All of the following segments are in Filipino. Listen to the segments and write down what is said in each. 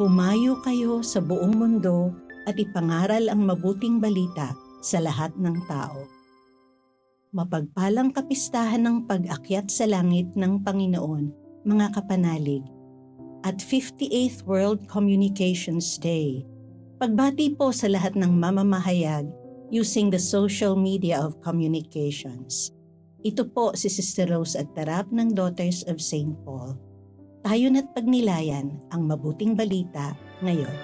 Humayo kayo sa buong mundo at ipangaral ang mabuting balita sa lahat ng tao. Mapagpalang kapistahan ng pag-akyat sa langit ng Panginoon, mga kapanalig, at 58th World Communications Day. Pagbati po sa lahat ng mamamahayag using the social media of communications. Ito po si Sister Rose at Tarap ng Daughters of St. Paul. Tayo na't pagnilayan ang mabuting balita ngayon.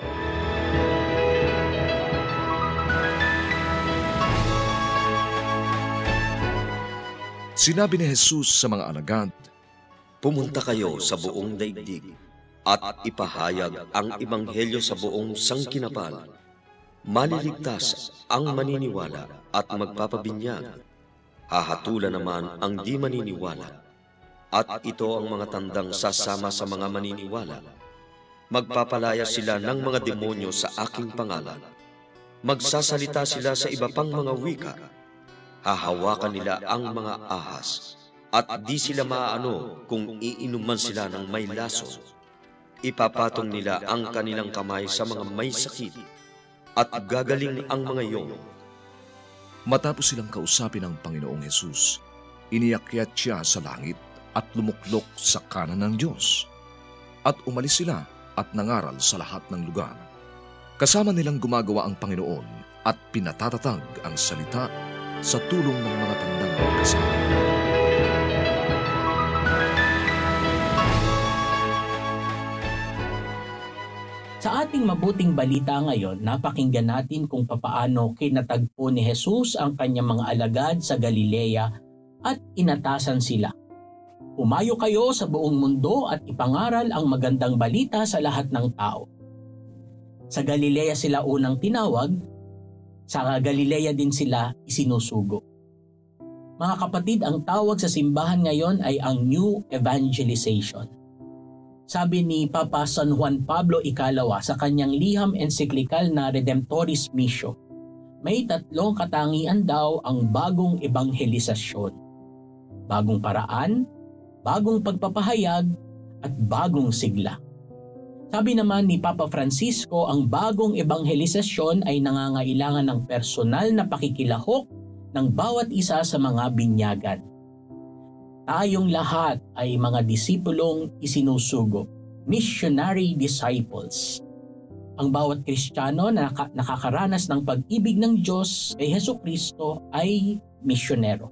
Sinabi ni Jesus sa mga alagad, Pumunta kayo sa buong daigdig at ipahayag ang ebanghelyo sa buong sangkinapal. Maliligtas ang maniniwala at magpapabinyag hahatulan naman ang di maniniwala. At ito ang mga tandang sasama sa mga maniniwala. Magpapalaya sila ng mga demonyo sa aking pangalan. Magsasalita sila sa iba pang mga wika. Hahawakan nila ang mga ahas. At di sila maaano kung iinuman sila ng may laso. Ipapatong nila ang kanilang kamay sa mga may sakit. At gagaling ang mga iyon Matapos silang kausapin ng Panginoong Hesus, iniakyat siya sa langit at lumuklok sa kanan ng Diyos. At umalis sila at nangaral sa lahat ng lugar. Kasama nilang gumagawa ang Panginoon at pinatatatag ang salita sa tulong ng mga tandang kasama. Sa ating mabuting balita ngayon, napakinggan natin kung papaano kinatagpo ni Jesus ang kanyang mga alagad sa Galilea at inatasan sila. Umayo kayo sa buong mundo at ipangaral ang magandang balita sa lahat ng tao. Sa Galilea sila unang tinawag, sa Galilea din sila isinusugo. Mga kapatid, ang tawag sa simbahan ngayon ay ang New Evangelization. Sabi ni Papa San Juan Pablo Ikalawa sa kanyang liham ensiklikal na Redemptoris Missio, may tatlong katangian daw ang bagong ebanghelisasyon. Bagong paraan, bagong pagpapahayag, at bagong sigla. Sabi naman ni Papa Francisco, ang bagong ebanghelisasyon ay nangangailangan ng personal na pakikilahok ng bawat isa sa mga binyagan tayong lahat ay mga disipulong isinusugo, missionary disciples. Ang bawat Kristiyano na nakakaranas ng pag-ibig ng Diyos kay Heso Kristo ay misyonero.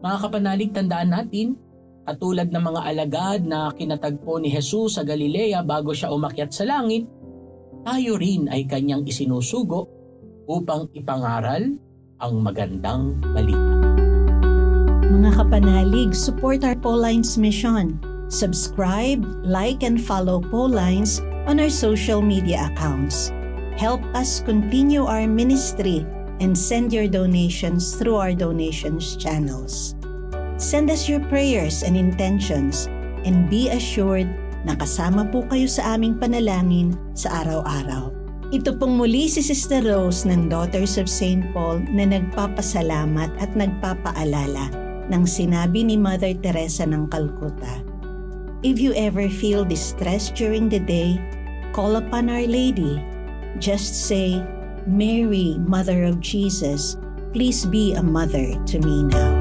Mga kapanalig, tandaan natin, katulad ng mga alagad na kinatagpo ni Jesus sa Galilea bago siya umakyat sa langit, tayo rin ay kanyang isinusugo upang ipangaral ang magandang balita. Mga kapanalig, support our Pauline's mission. Subscribe, like, and follow Paulines on our social media accounts. Help us continue our ministry and send your donations through our donations channels. Send us your prayers and intentions and be assured na kasama po kayo sa aming panalangin sa araw-araw. Ito pong muli si Sister Rose ng Daughters of St. Paul na nagpapasalamat at nagpapaalala ng sinabi ni Mother Teresa ng Calcutta. If you ever feel distressed during the day, call upon Our Lady. Just say, Mary, Mother of Jesus, please be a mother to me now.